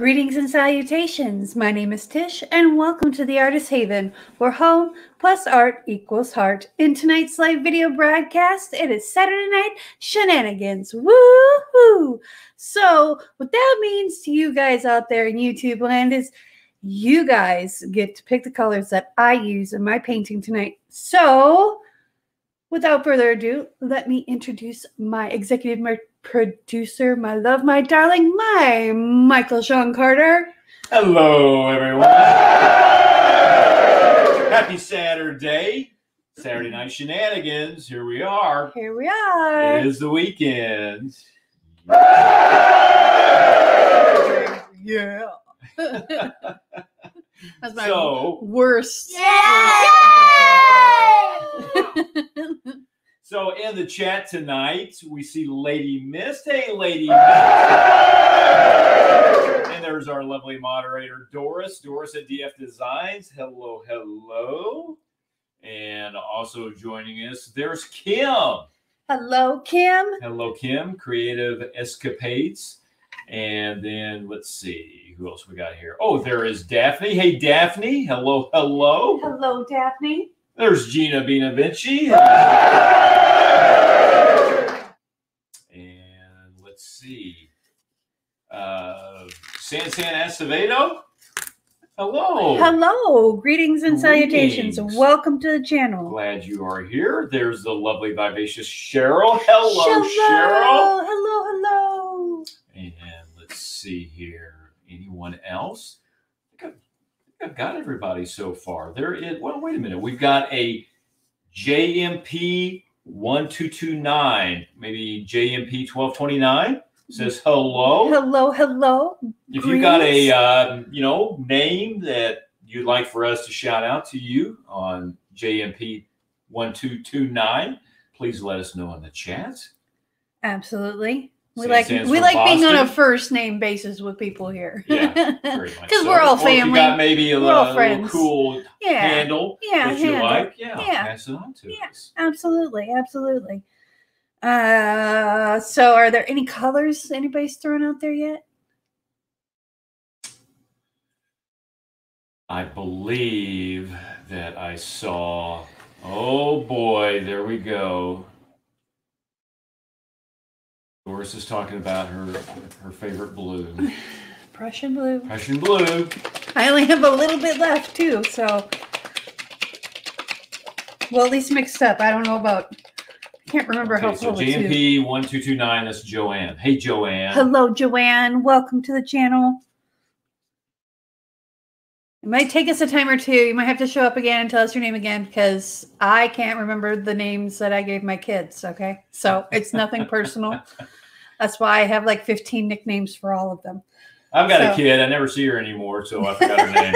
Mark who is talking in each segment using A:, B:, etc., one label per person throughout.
A: Greetings and salutations. My name is Tish, and welcome to the Artist Haven, where home plus art equals heart. In tonight's live video broadcast, it is Saturday night shenanigans. Woohoo! So, what that means to you guys out there in YouTube land is you guys get to pick the colors that I use in my painting tonight. So, without further ado, let me introduce my executive producer, my love, my darling, my Michael Sean Carter.
B: Hello, everyone. Happy Saturday. Saturday night shenanigans. Here we are.
A: Here we are.
B: It is the weekend.
A: Yeah. That's my
B: So,
A: worst.
B: so in the chat tonight, we see Lady Mist. Hey, Lady Mist. And there's our lovely moderator, Doris. Doris at DF Designs. Hello, hello. And also joining us, there's Kim.
A: Hello, Kim.
B: Hello, Kim, Creative Escapades. And then let's see who else we got here. Oh, there is Daphne. Hey, Daphne. Hello, hello.
A: Hello, Daphne.
B: There's Gina Benavinci. And let's see. Uh, San San Acevedo. Hello.
A: Hello. Greetings and salutations.
B: Greetings.
A: Welcome to the channel.
B: Glad you are here. There's the lovely, vivacious Cheryl. Hello, Cheryl.
A: Hello, hello.
B: And let's see here. Anyone else? I think I've, I think I've got everybody so far. There is, well, wait a minute. We've got a JMP 1229, maybe JMP 1229 says hello.
A: Hello, hello.
B: If you've got a,
A: Greetings.
B: uh, you know, name that you'd like for us to shout out to you on JMP 1229, please let us know in the chat.
A: Absolutely. We like we like being on a first name basis with people here.
B: Yeah,
A: Because
B: so.
A: we're all
B: Or if you
A: family.
B: got maybe a, little
A: friends.
B: cool
A: yeah.
B: handle
A: Yeah,
B: that you like. Yeah,
A: Yeah.
B: pass it on to
A: Yeah.
B: us.
A: Absolutely, absolutely. Uh, so are there any colors anybody's thrown out there yet?
B: I believe that I saw. Oh boy, there we go. Doris is talking about her her favorite blue,
A: Prussian blue.
B: Prussian blue.
A: I only have a little bit left too, so well at least mixed up. I don't know about I can't remember how
B: Okay, so
A: full it's used.
B: GMP one two two nine. That's Joanne. Hey, Joanne.
A: Hello, Joanne. Welcome to the channel. It might take us a time or two. You might have to show up again and tell us your name again because I can't remember the names that I gave my kids. Okay. So it's nothing personal. That's why I have like 15 nicknames for all of them.
B: I've got
A: so-
B: a kid. I never see her anymore, so I forgot her name.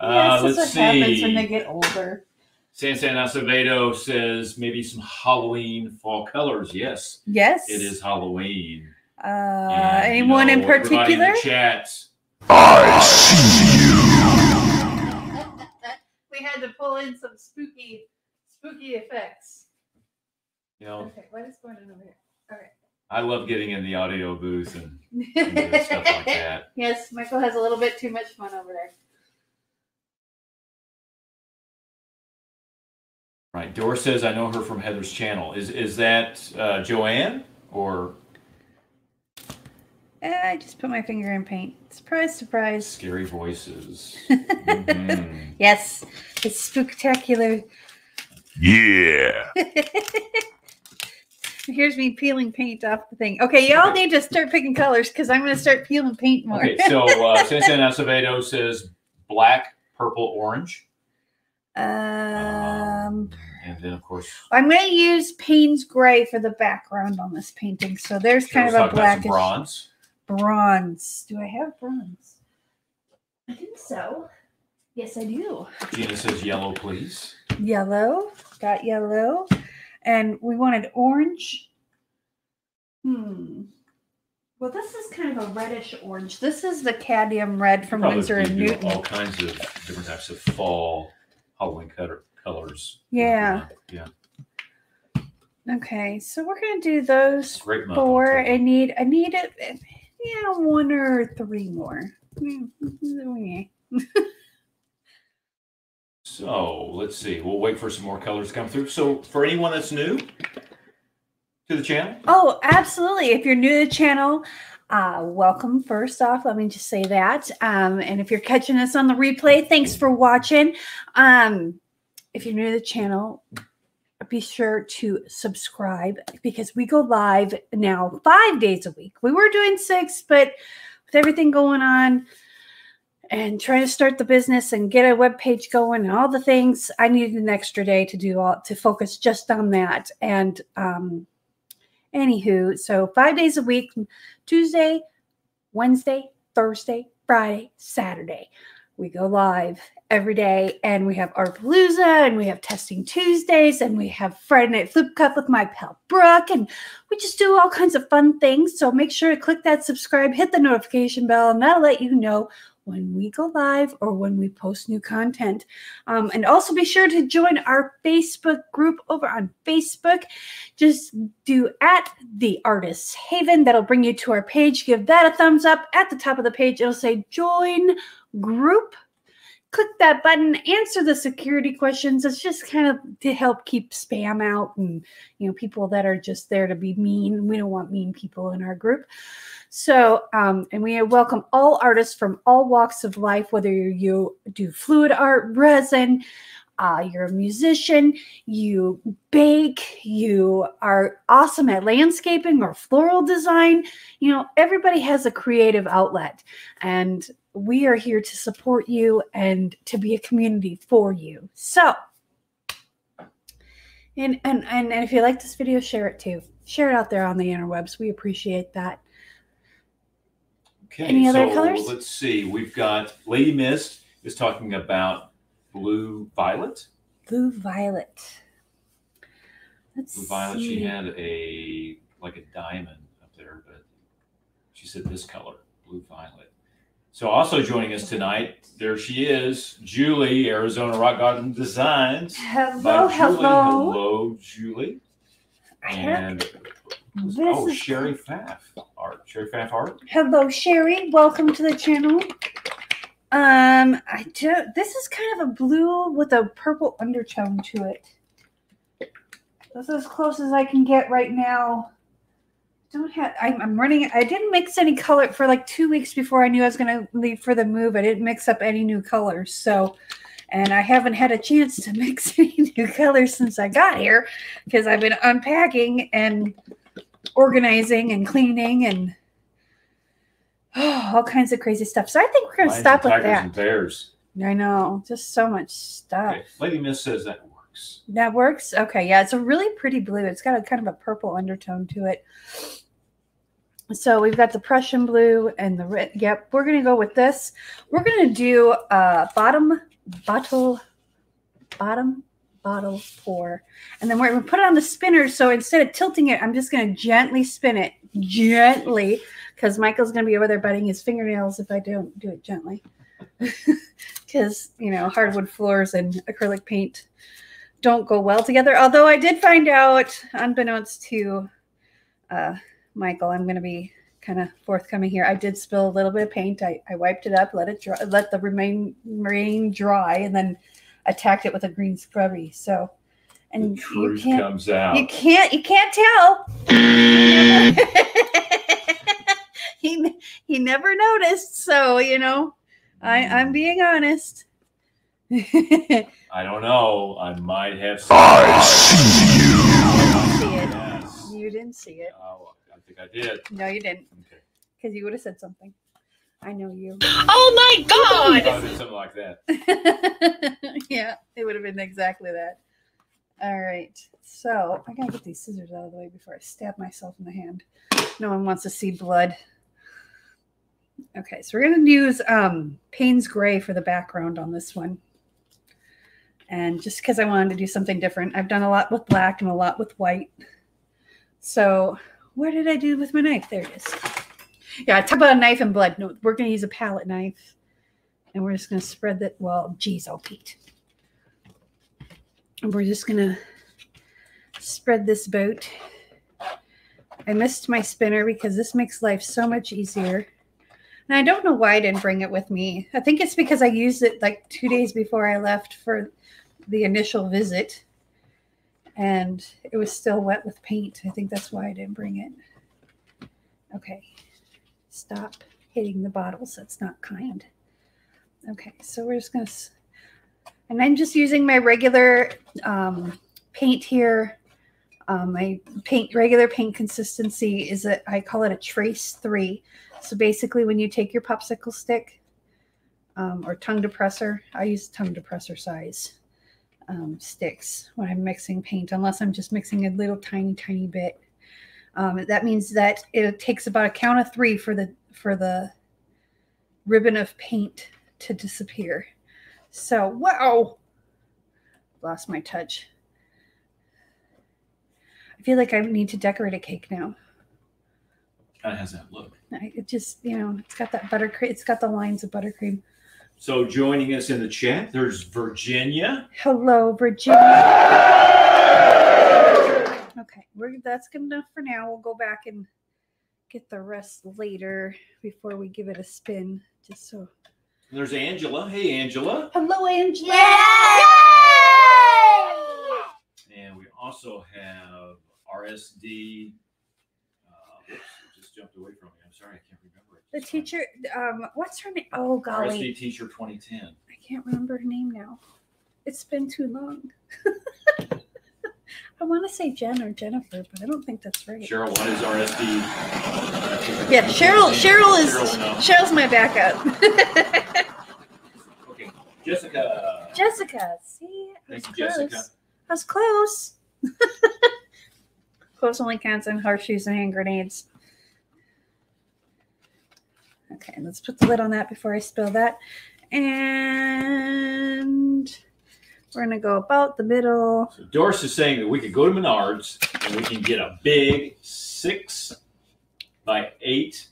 B: Uh,
A: Yes, that's
B: let's
A: what happens when they get older.
B: San San Acevedo says maybe some Halloween fall colors. Yes,
A: Yes.
B: it is Halloween.
A: Uh,
B: And,
A: anyone in
B: know, everybody
A: particular?
B: In the chat.
A: we had to pull in some spooky, spooky effects.
B: You know,
A: Okay, what is going on over here?
B: I love getting in the audio booth and, and doing stuff like that.
A: Yes, Michael has a little bit too much fun over there.
B: Right. Doris says, "I know her from Heather's channel." Is is that uh, Joanne or
A: Eh, I just put my finger in paint. Surprise, surprise.
B: Scary Voices? Mhm.
A: Yes, it's spectacular.
C: Yeah.
A: Here's me peeling paint off the thing. Okay, y'all need to start picking colors because I'm going to start peeling paint more.
B: Okay, so uh, San San Acevedo says black, purple, orange,
A: um,
B: and then of course
A: I'm going to use Payne's gray for the background on this painting. So there's kind of a
B: black about bronze.
A: bronze. Do I have bronze? I think so. Yes, I do.
B: Gina says yellow, please.
A: Yellow. Got yellow. And we wanted orange. Hmm. Well, this is kind of a reddish orange. This is the cadmium red from
B: Probably
A: Winsor and Newton.
B: all kinds of different types of fall Halloween color, colors.
A: Yeah.
B: Yeah.
A: Okay, so we're gonna do those
B: Great
A: four. I need I need it. Yeah, one or three more. Mm, mm, mm,
B: So let's see. We'll wait for some more colors to come through. So for anyone that's new to the channel,
A: Oh, absolutely. If you're new to the channel, uh, welcome first off. Let me just say that. Um, and if you're catching us on the replay, thanks for watching. Um, if you're new to the channel, be sure to subscribe because we go live now five days a week. We were doing six, but with everything going on and trying to start the business and get a web page going and all the things, I needed an extra day to do all to focus just on that. And um, anywho, so five days a week, Tuesday, Wednesday, Thursday, Friday, Saturday. We go live every day and we have Artapalooza and we have Testing Tuesdays and we have Friday Night Flip Cup with my pal Brooke and we just do all kinds of fun things. So make sure to click that subscribe, hit the notification bell, and that'll let you know when we go live or when we post new content. Um, and also be sure to join our Facebook group over on Facebook. Just do at the Artist Haven. That'll bring you to our page. Give that a thumbs up. At the top of the page, it'll say join group. Click that button, answer the security questions. It's just kind of to help keep spam out and you know people that are just there to be mean. We don't want mean people in our group. So, um, and we welcome all artists from all walks of life, whether you do fluid art, resin, uh, you're a musician, you bake, you are awesome at landscaping or floral design. You know, everybody has a creative outlet, and we are here to support you and to be a community for you. So, and and and, and if you like this video, share it too. Share it out there on the interwebs. We appreciate that.
B: okay.
A: Any other
B: so
A: colors?
B: Let's see. We've got Lady Mist is talking about blue violet.
A: Blue violet. Let's
B: Blue violet.
A: see.
B: She had a like a diamond up there, but she said this color, blue violet. So also joining us tonight, there she is, Julie, Arizona Rock Garden Designs.
A: Hello, hello.
B: Hello, Julie. And
A: This
B: oh,
A: is
B: Sherry Pfaff art. Sherry Pfaff art.
A: hello, Sherry. Welcome to the channel. Um, I do. This is kind of a blue with a purple undertone to it. That's as close as I can get right now. Don't have. I'm, I'm running. I didn't mix any color for like two weeks before I knew I was going to leave for the move. I didn't mix up any new colors. So, and I haven't had a chance to mix any new colors since I got here because I've been unpacking and organizing and cleaning and all kinds of crazy stuff. So I think we're going to stop with that.
B: and Bears.
A: I know, just so much stuff.
B: Okay. Lady Mist says that works.
A: That works. Okay, yeah, it's a really pretty blue. It's got a kind of a purple undertone to it. So we've got the Prussian blue and the red. Yep, we're gonna go with this. We're gonna do uh bottom bottle bottom bottle pour, and then we're gonna put it on the spinner. So instead of tilting it, I'm just gonna gently spin it gently because Michael's gonna be over there biting his fingernails if I don't do it gently. Because you know hardwood floors and acrylic paint don't go well together. Although I did find out, unbeknownst to uh, Michael, I'm going to be kind of forthcoming here. I did spill a little bit of paint. I, I wiped it up, let it dry, let the remain rain dry, and then attacked it with a green scrubby. So, and you
B: Truth
A: can't,
B: comes out.
A: you can't, you can't tell. he he never noticed. So you know, I I'm hmm. being honest.
B: I don't know. I might have some.
C: I see you.
A: see it.
B: Yes.
A: You didn't see it.
B: Oh, I think I did.
A: No, you didn't,
B: Okay.
A: because you would have said something. I know you.
D: Oh my
B: I
D: god!
B: did something like that.
A: yeah, it would have been exactly that. All right. So I gotta get these scissors out of the way before I stab myself in the hand. No one wants to see blood. Okay, so we're gonna use um Payne's Gray for the background on this one. And just because I wanted to do something different, I've done a lot with black and a lot with white. So what did I do with my knife? There it is. Yeah, talk about a knife and blood. No, we're gonna use a palette knife. And we're just gonna spread that. Well, geez, oh Pete. And we're just gonna spread this boat. I missed my spinner because this makes life so much easier. And I don't know why I didn't bring it with me. I think it's because I used it like two days before I left for the initial visit. And it was still wet with paint. I think that's why I didn't bring it. Okay. Stop hitting the bottles. That's not kind. Okay, so we're just going to. And I'm just using my regular um, paint here. Um, my paint, regular paint consistency is a, I call it a trace three. So basically, when you take your popsicle stick um, or tongue depressor, I use tongue depressor size um, sticks when I'm mixing paint, unless I'm just mixing a little tiny, tiny bit. Um, that means that it takes about a count of three for the for the ribbon of paint to disappear. So, wow, lost my touch. I feel like I need to decorate a cake now.
B: Kind of has that look.
A: It just, you know, it's got that buttercream. It's got the lines of buttercream.
B: So joining us in the chat, there's Virginia.
A: Hello, Virginia. Okay, we're that's good enough for now. We'll go back and get the rest later before we give it a spin. Just so.
B: And there's Angela. Hey, Angela.
A: Hello, Angela.
B: And we also have RSD. Oops, it just jumped away from me. I'm sorry, I can't remember it.
A: The teacher, um, what's her name? Oh golly,
B: RSD teacher 2010.
A: I can't remember her name now. It's been too long. I want to say Jen or Jennifer, but I don't think that's right.
B: Cheryl, what is RSD?
A: Yeah, Cheryl. Cheryl is
B: Cheryl, no.
A: Cheryl's my backup.
B: Okay, Jessica.
A: Jessica, see,
B: Thank you,
A: close.
B: Jessica.
A: I was close. close only counts in horseshoes and hand grenades. Okay, let's put the lid on that before I spill that. And we're gonna go about the middle.
B: So Doris is saying that we could go to Menards and we can get a big six by eight.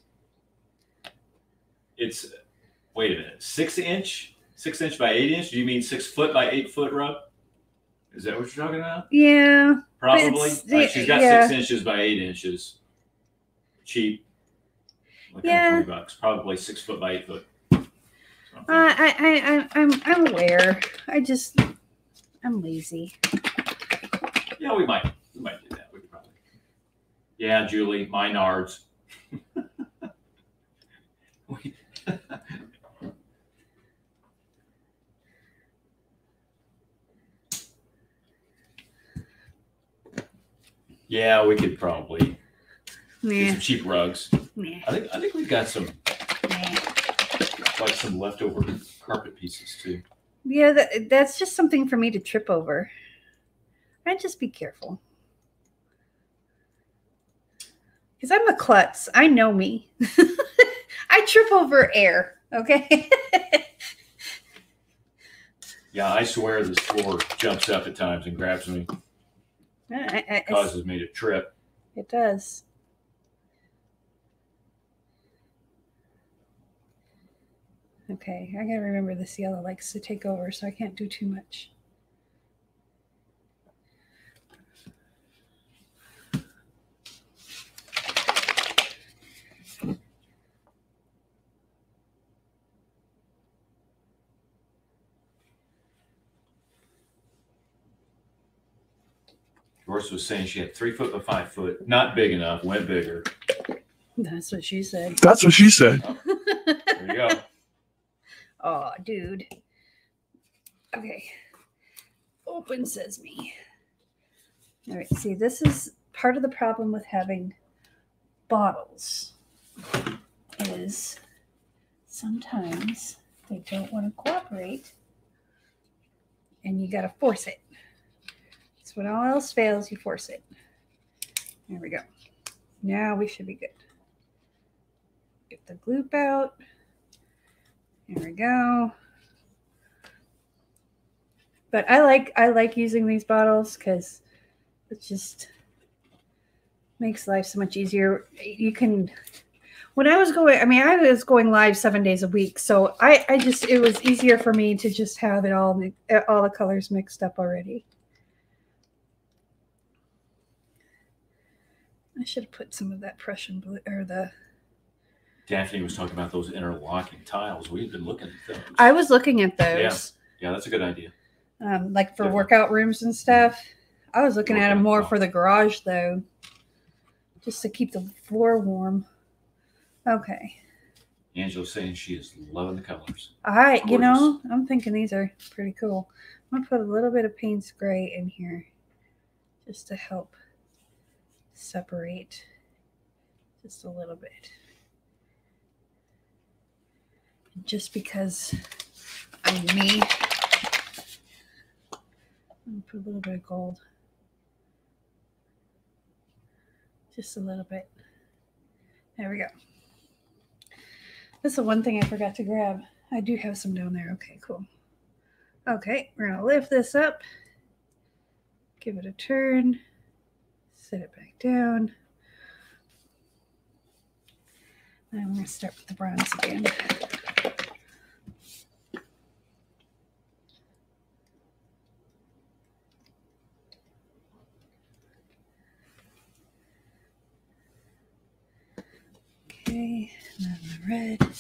B: It's wait a minute, six inch, six inch by eight inch. Do you mean six foot by eight foot rug? Is that what you're talking about?
A: Yeah,
B: Probably. Like, she's got
A: yeah.
B: six inches by eight inches. Cheap. Like
A: Yeah.
B: Twenty bucks. Probably six foot by eight foot.
A: Uh, I, I, I, I'm, I'm aware. I just, I'm lazy.
B: Yeah, we might. We might do that. We could probably. Yeah, Julie, Menards. We- yeah, we could probably get
A: Yeah,
B: some cheap rugs. I think I think we've got some like some leftover carpet pieces too.
A: Yeah, that, that's just something for me to trip over. I just be careful. Because I'm a klutz. I know me. I trip over air. Okay.
B: Yeah, I swear this floor jumps up at times and grabs me,
A: I- I-
B: causes me to trip.
A: it does. Okay, I gotta remember this yellow likes to take over, so I can't do too much.
B: Doris was saying she had three foot by five foot, not big enough, went bigger.
A: That's what she said.
C: That's what she said.
B: There you go.
A: Oh, dude. Okay. Open says me. All right. See, this is part of the problem with having bottles. Is sometimes they don't want to cooperate, and you got to force it. So when all else fails, you force it. There we go. Now we should be good. Get the gloop out. There we go. But I like I like using these bottles because it just makes life so much easier. You can when I was going I mean I was going live seven days a week, so I, I just it was easier for me to just have it all all the colors mixed up already. I should have put some of that Prussian blue or the.
B: Daphne was talking about those interlocking tiles. We've been looking at those.
A: I was looking at those,
B: yeah, yeah that's a good idea.
A: um, like for
B: Different.
A: workout rooms and stuff. I was looking at them more for the garage though, just to keep the floor warm. Okay.
B: Angela's saying she is loving the colors.
A: I, you know, I'm thinking these are pretty cool. I'm gonna put a little bit of Payne's Gray in here, just to help separate, just a little bit. Just because I'm me, I'm put a little bit of gold, just a little bit. There we go. That's the one thing I forgot to grab. I do have some down there. Okay, cool. Okay, we're gonna lift this up, give it a turn, set it back down. And I'm gonna start with the bronze again. Okay, and then the red.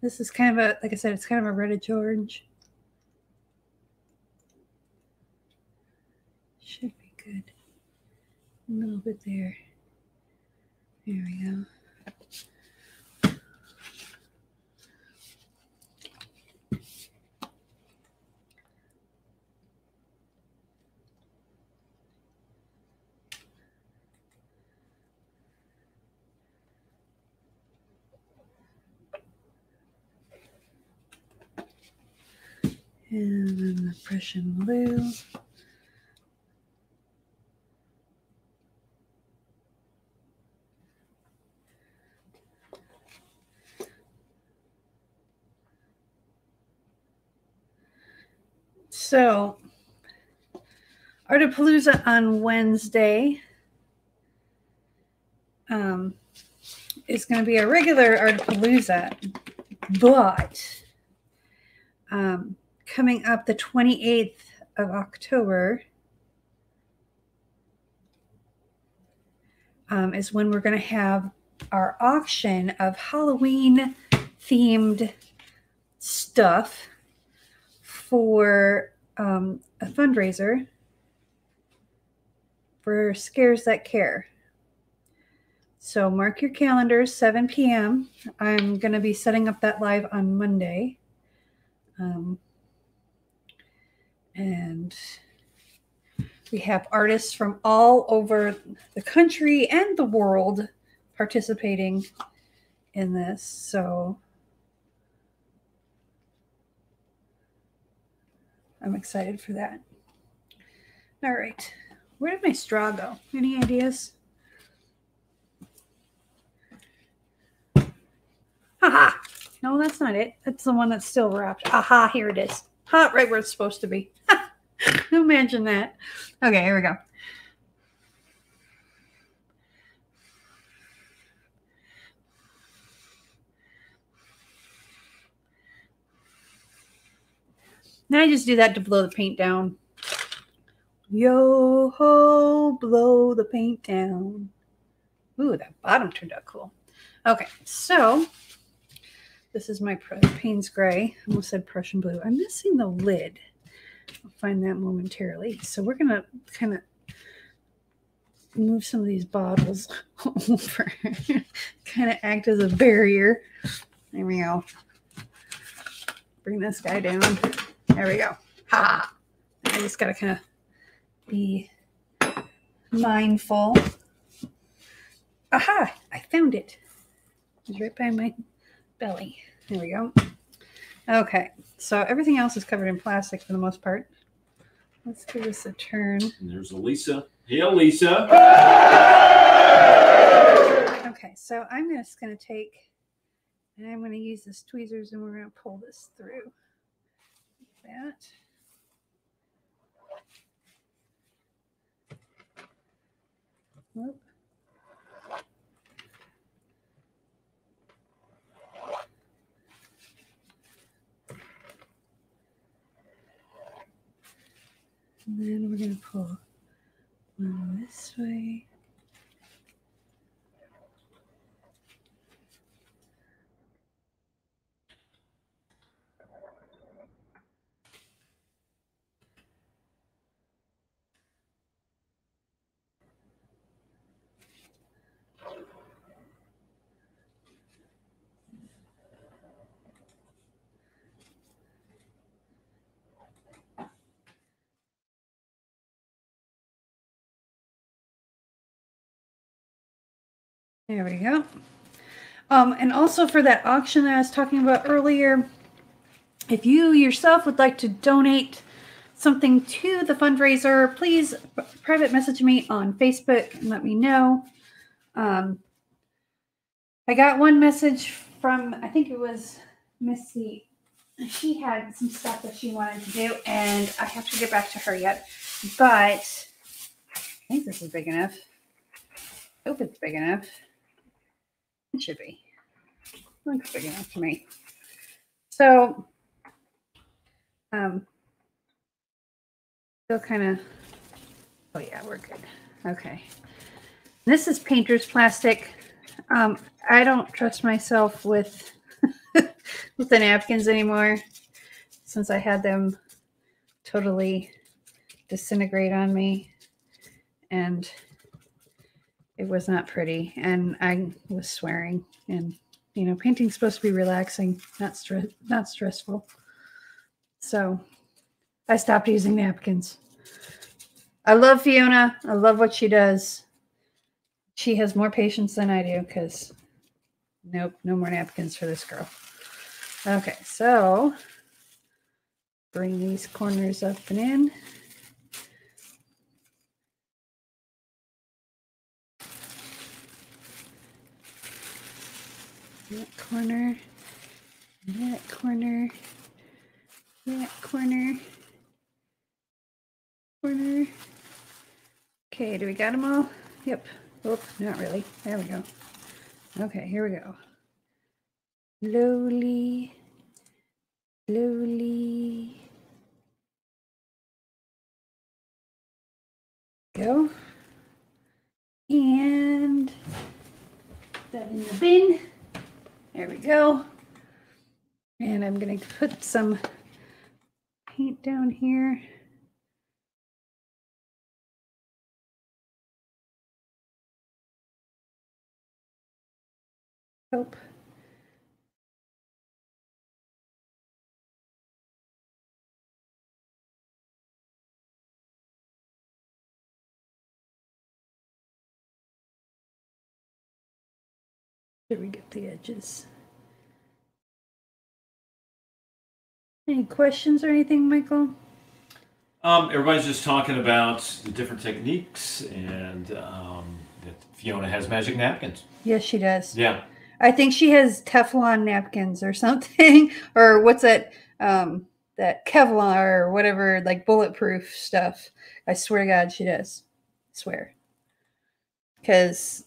A: This is kind of a, like I said, it's kind of a reddish orange. Should be good. A little bit there. There we go. And then the Prussian blue. So, Artapalooza on Wednesday um, is going to be a regular Artapalooza, but um, coming up the 28th of October um, is when we're going to have our auction of Halloween themed stuff for um, a fundraiser for Scares That Care. So mark your calendars, 7 p.m. I'm going to be setting up that live on Monday. Um, and we have artists from all over the country and the world participating in this. So I'm excited for that. All right. Where did my straw go? Any ideas? Haha. No, that's not it. That's the one that's still wrapped. Aha, here it is. Ha, right where it's supposed to be. Imagine that. Okay, here we go. Now I just do that to blow the paint down. Yo ho, blow the paint down. Ooh, that bottom turned out cool. Okay, so this is my Payne's Gray. I almost said Prussian Blue. I'm missing the lid. I'll find that momentarily. So we're going to kind of move some of these bottles over, kind of act as a barrier. There we go. Bring this guy down. There we go. Ha! I just got to kind of be mindful. Aha! I found it. It's right by my belly. There we go. Okay, so everything else is covered in plastic for the most part. Let's give this a turn.
B: And there's Elisa. Hey, Elisa.
A: Okay, so I'm just going to take, and I'm going to use this tweezers and we're going to pull this through. Like that. Whoop. And then we're going to pull one this way There we go. Um, and also for that auction that I was talking about earlier, if you yourself would like to donate something to the fundraiser, please private message me on Facebook and let me know. Um, I got one message from, I think it was Missy. She had some stuff that she wanted to do, and I have to get back to her yet. But I think this is big enough. I hope it's big enough. It should be. Looks big enough to me. So, um, still kind of. Oh yeah, we're good. Okay. This is painter's plastic. Um, I don't trust myself with with the napkins anymore since I had them totally disintegrate on me and it was not pretty. And I was swearing and you know painting's supposed to be relaxing not stress not stressful. So I stopped using napkins. I love Fiona. I love what she does. She has more patience than I do because nope no more napkins for this girl. Okay, so bring these corners up and in. That corner, that corner, that corner, corner. Okay, do we got them all? Yep. Oh, not really. There we go. Okay, here we go. Slowly, slowly. Go. And that in the bin. There we go. And I'm going to put some paint down here. Hope. Did we get the edges? Any questions or anything, Michael?
B: Um, everybody's just talking about the different techniques and um, that Fiona has magic napkins.
A: Yes, she does.
B: Yeah.
A: I think she has Teflon napkins or something, or what's that? Um, that Kevlar or whatever, like bulletproof stuff. I swear to God, she does. I swear. Because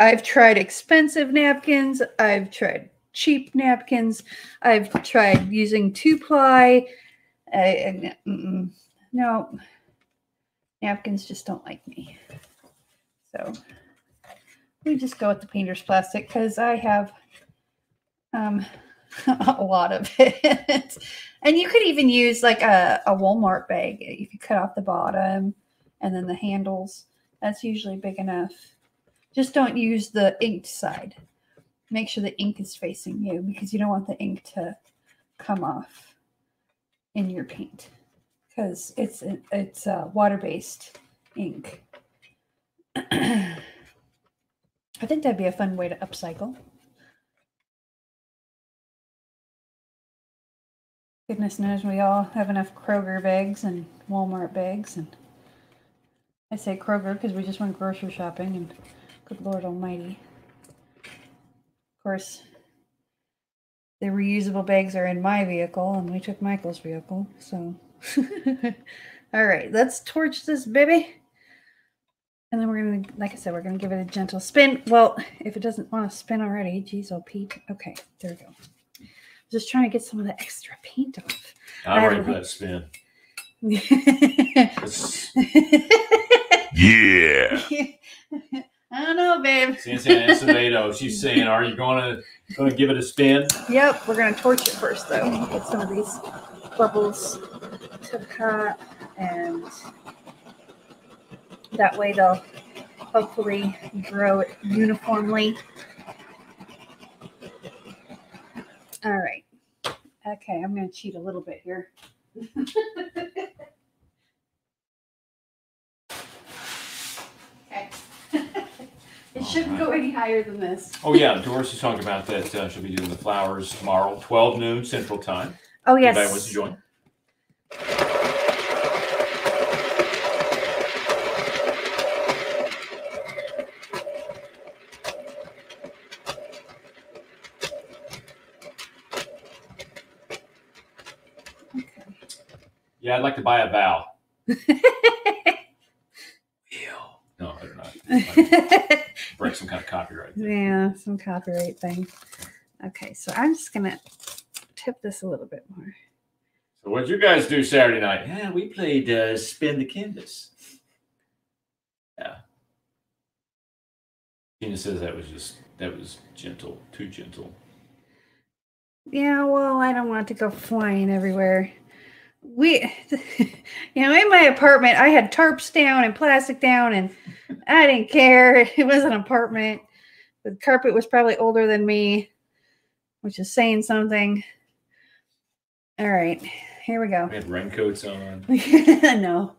A: I've tried expensive napkins. I've tried cheap napkins. I've tried using two ply. Uh, no, napkins just don't like me. So we just go with the painter's plastic because I have um, a lot of it. and you could even use like a, a Walmart bag if you cut off the bottom and then the handles. That's usually big enough. Just don't use the inked side. Make sure the ink is facing you because you don't want the ink to come off in your paint because it's it's uh, water-based ink. I think that'd be a fun way to upcycle. Goodness knows we all have enough Kroger bags and Walmart bags and I say Kroger because we just went grocery shopping and Good Lord Almighty. Of course, the reusable bags are in my vehicle, and we took Michael's vehicle. So, all right, let's torch this baby. And then we're going to, like I said, we're going to give it a gentle spin. Well, if it doesn't want to spin already, geez, oh, Pete. Okay, there we go. Just trying to get some of the extra paint off.
B: I'm ready for um, that spin.
C: yeah.
A: I don't know, babe.
B: Santana Acevedo. She's saying, "Are you going to going to give it a spin?"
A: Yep, we're going to torch it first, though. Get some of these bubbles to the top, and that way they'll hopefully grow it uniformly. All right. Okay, I'm going to cheat a little bit here. It shouldn't go any higher than this.
B: Oh yeah, Doris is talking about that. Uh, she'll be doing the flowers tomorrow, twelve noon Central Time.
A: Oh
B: Anybody wants to
A: yes.
B: join? Yeah, I'd like to buy a bow. Ew. No, I better not. Break some kind of copyright. thing.
A: Yeah, some copyright thing. Okay, so I'm just gonna tip this a little bit more.
B: So what'd you guys do Saturday night? Yeah, we played uh, spin the canvas. Yeah. Tina says that was just that was gentle, too gentle.
A: Yeah, well, I don't want to go flying everywhere. We, you know, in my apartment, I had tarps down and plastic down, and I didn't care. It was an apartment. The carpet was probably older than me, which is saying something. All right, here we go.
B: We had raincoats on.
A: no.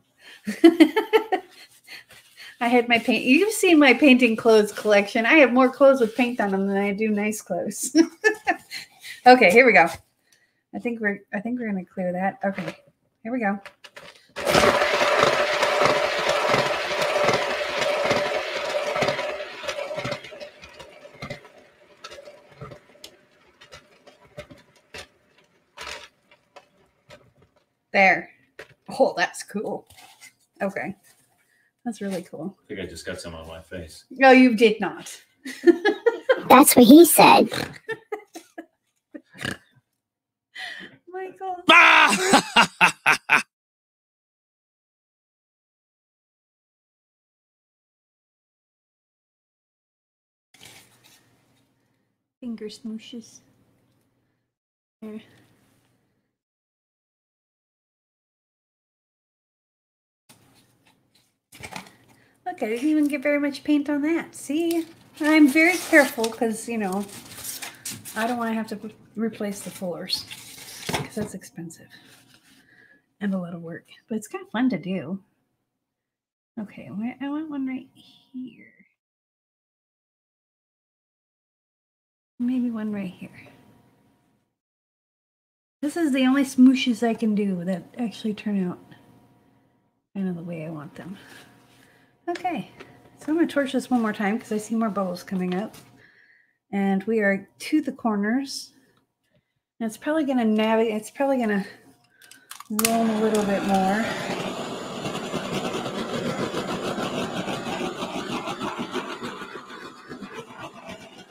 A: I had my paint. You've seen my painting clothes collection. I have more clothes with paint on them than I do nice clothes. okay, here we go. I think we're I think we're gonna clear that. Okay, here we go. There. Oh, that's cool. Okay. That's really cool.
B: I think I just got some on my face.
A: No, you did not.
D: That's what he said.
A: Michael. Ah! Finger smooshes. There. Look, I didn't even get very much paint on that. See? I'm very careful because, you know, I don't want to have to replace the floors because that's expensive and a lot of work. But it's kind of fun to do. Okay, I want one right here. Maybe one right here. This is the only smooshes I can do that actually turn out kind of the way I want them. Okay, so I'm going to torch this one more time because I see more bubbles coming up. And we are to the corners. And it's probably going to navigate, it's probably going to roam a little bit more.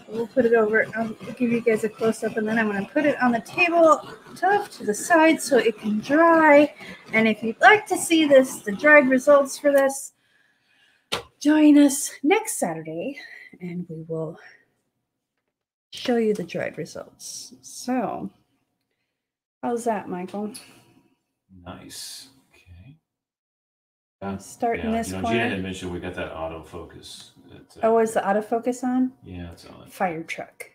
A: We'll put it over. I'll give you guys a close up, and then I'm going to put it on the table, tough to the side, so it can dry. And if you'd like to see this, the dried results for this, join us next Saturday, and we will show you the dried results. So, how's that, Michael?
B: Nice. Okay. Uh,
A: Starting
B: yeah,
A: this
B: you know,
A: corner.
B: Jan had mentioned we got that autofocus. That, uh,
A: Oh, is the autofocus on?
B: yeah, it's on.
A: Fire truck.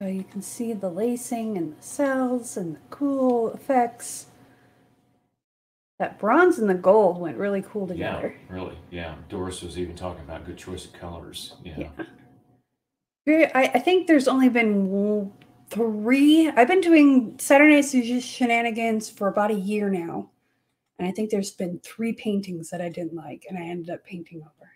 A: So you can see the lacing and the cells and the cool effects. That bronze and the gold went really cool together.
B: Yeah, really. Yeah. Doris was even talking about good choice of colors. Yeah.
A: Yeah. I, I think there's only been three. I've been doing Saturday Night shenanigans for about a year now. And I think there's been three paintings that I didn't like and I ended up painting over.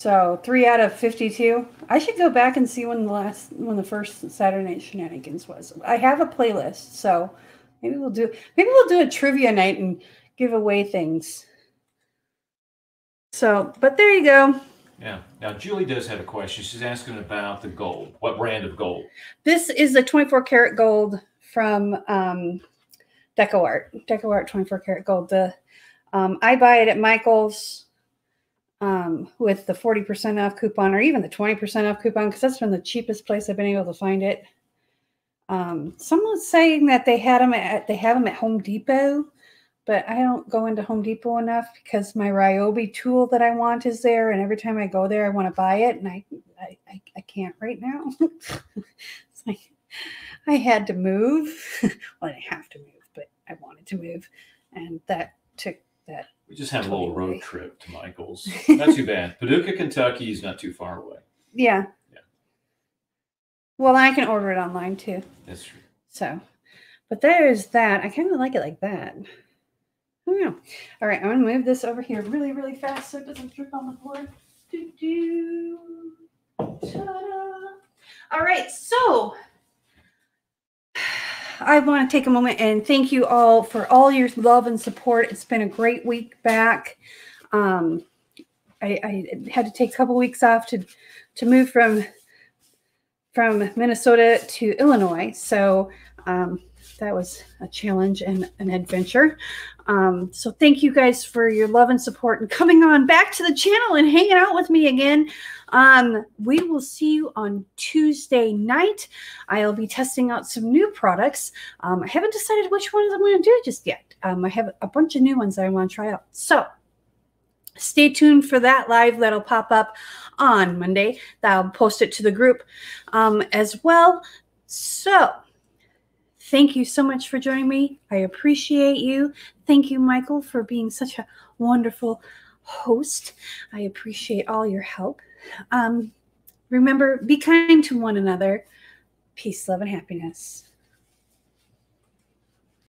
A: So three out of 52. I should go back and see when the last, when the first Saturday Night Shenanigans was. I have a playlist, so maybe we'll do, maybe we'll do a trivia night and give away things. So, but there you go.
B: Yeah. Now, Julie does have a question. She's asking about the gold. What brand of gold?
A: This is the 24 karat gold from um, Deco Art. Deco Art 24 karat gold. The um, I buy it at Michael's um, with the 40% off coupon or even the 20% off coupon because that's been the cheapest place I've been able to find it. Um, someone was saying that they had them at they have them at Home Depot, but I don't go into Home Depot enough because my Ryobi tool that I want is there, and every time I go there, I want to buy it, and I I, I, I can't right now. it's like I had to move. well, I didn't have to move, but I wanted to move, and that took that.
B: We just had a little road trip to Michael's. Not too bad. Paducah, Kentucky is not too far away.
A: Yeah.
B: Yeah.
A: Well, I can order it online too.
B: That's true.
A: So, but there's that. I kind of like it like that. I don't know. All right, I'm gonna move this over here really, really fast so it doesn't drip on the board. Do do. All right, so I want to take a moment and thank you all for all your love and support. It's been a great week back. Um, I, I had to take a couple weeks off to to move from from Minnesota to Illinois, so um, that was a challenge and an adventure. Um, so thank you guys for your love and support and coming on back to the channel and hanging out with me again. Um, we will see you on Tuesday night. I'll be testing out some new products. Um, I haven't decided which ones I'm going to do just yet. Um, I have a bunch of new ones that I want to try out. So stay tuned for that live that'll pop up on Monday. I'll post it to the group um, as well. So thank you so much for joining me. I appreciate you. Thank you, Michael, for being such a wonderful host. I appreciate all your help. Um, remember, be kind to one another. Peace, love, and happiness.